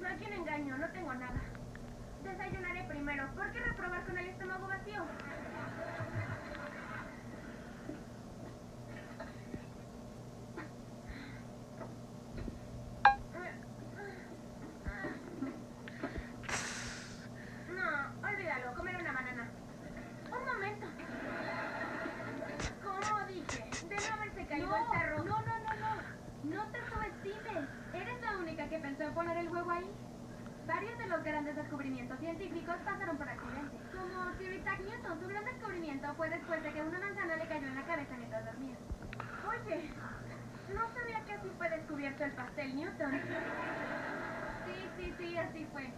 no a quien engañó, no pensó en poner el huevo ahí. Varios de los grandes descubrimientos científicos pasaron por accidente. Como Sir Isaac Newton, su gran descubrimiento fue después de que una manzana le cayó en la cabeza mientras dormía. Oye, no sabía que así fue descubierto el pastel Newton. Sí, sí, sí, así fue.